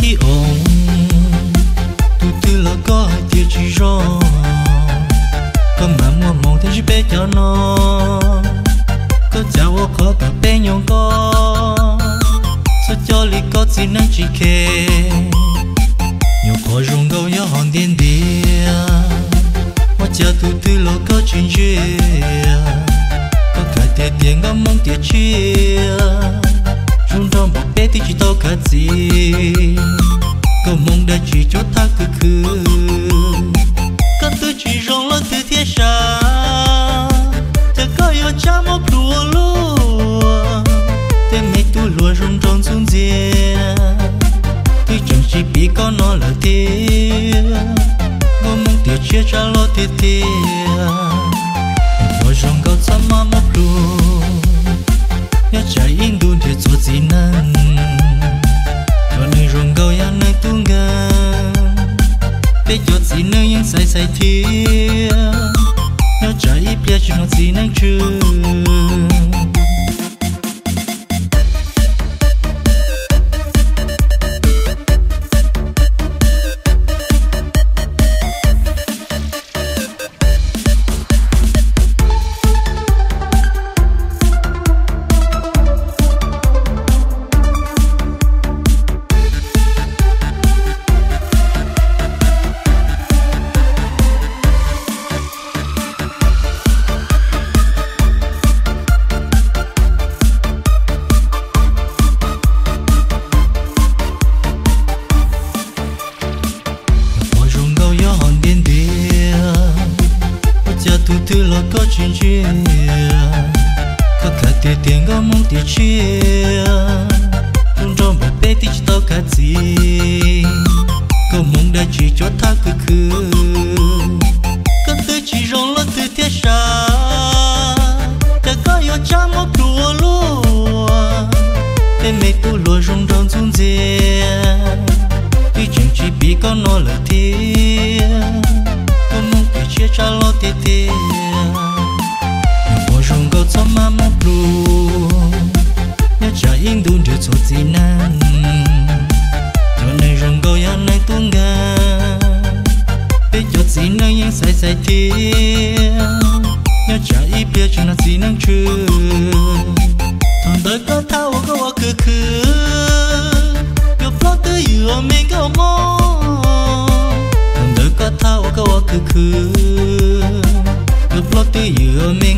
ti ong tu tu la ko hai ti chi ro ko ma mo mo te ji pe cho no ko cha wo ko ta pe nyong ko so cho li ko chi nan chi ke nyo ko jong go yo hon lo ko chin ji ko ka te tien ga mong ti cha lo tia tia Rồi rong gạo xa mà mập Nhớ trái in đùn thì chỗ gì năng Cho nơi rong gạo ya nơi tung gà Bế chỗ gì nơi những sai sai thia Nhớ trái ít bia chú nó gì năng tu tư lo có chuyện chia Có cả tiền tiền có mong tiền chia Trong trong bộ bé tí chỉ tao cả gì Có mong đã chỉ cho ta cứ cứ Có tư chỉ rong lo tư thiết xa Đã có yêu cha mong nhớ cha ít biết cho nó gì năng chưa thằng đời có thao có quá cứ cứ yo plot to you o me go Thằng đứa có thao có wa cứ cứ Yo plot to you o me